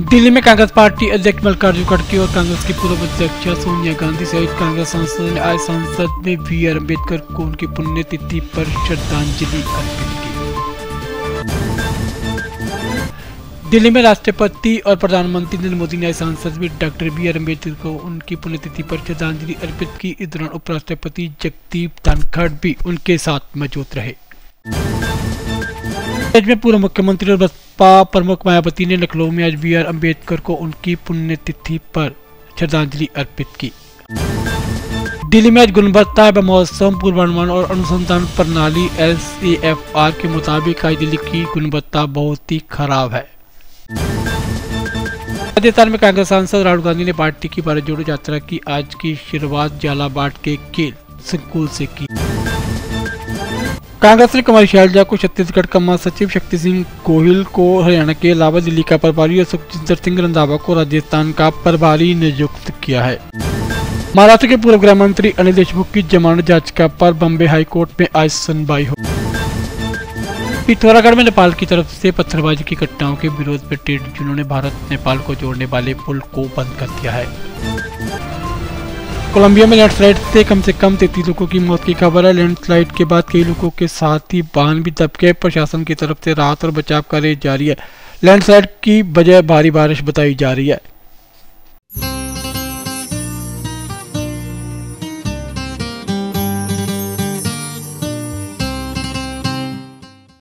दिल्ली में कांग्रेस पार्टी अध्यक्ष मल्लिकार्जुन खड़गे और कांग्रेस की पूर्व अध्यक्ष सोनिया गांधी सहित कांग्रेस सांसदों ने आज संसद में बी आर अंबेडकर को उनकी पुण्यतिथि पर श्रद्धांजलि अर्पित की। दिल्ली में राष्ट्रपति और प्रधानमंत्री नरेंद्र मोदी ने आज संसद में डॉक्टर बी आर अंबेडकर को उनकी पुण्यतिथि पर श्रद्धांजलि अर्पित की। इस दौरान उपराष्ट्रपति जगदीप धनखड़ भी उनके साथ मौजूद रहे। में पूर्व मुख्यमंत्री और बसपा प्रमुख मायावती ने लखनऊ में आज बी आर अंबेडकर को उनकी पुण्यतिथि पर श्रद्धांजलि अर्पित की। दिल्ली में आज गुणवत्ता एवं मौसम, पूर्वानुमान और अनुसंधान प्रणाली एल के मुताबिक आज दिल्ली की गुणवत्ता बहुत ही खराब है। राजस्थान में कांग्रेस सांसद राहुल गांधी ने पार्टी की भारत जोड़ो यात्रा की, आज की शुरुआत झालावाड़ के खेल संकुल से की। कांग्रेस ने कुमारी शैलजा को छत्तीसगढ़ का महासचिव शक्ति सिंह गोहिल को हरियाणा के अलावा दिल्ली का प्रभारी और सुखजिंदर सिंह रंधावा को राजस्थान का प्रभारी नियुक्त किया है। महाराष्ट्र के पूर्व गृह मंत्री अनिल देशमुख की जमानत याचिका पर बम्बे हाईकोर्ट में आज सुनवाई हो। पिथौरागढ़ में नेपाल की तरफ़ से पत्थरबाजी की घटनाओं के विरोध में ट्रेड यूनियनों ने भारत नेपाल को जोड़ने वाले पुल को बंद कर दिया है। कोलंबिया में लैंडस्लाइड से कम से कम तैतीस लोगों की मौत की खबर है। लैंडस्लाइड के बाद कई लोगों के साथ ही वाहन भी दब गए प्रशासन की तरफ़ से राहत और बचाव कार्य जारी है। लैंडस्लाइड की वजह भारी बारिश बताई जा रही है।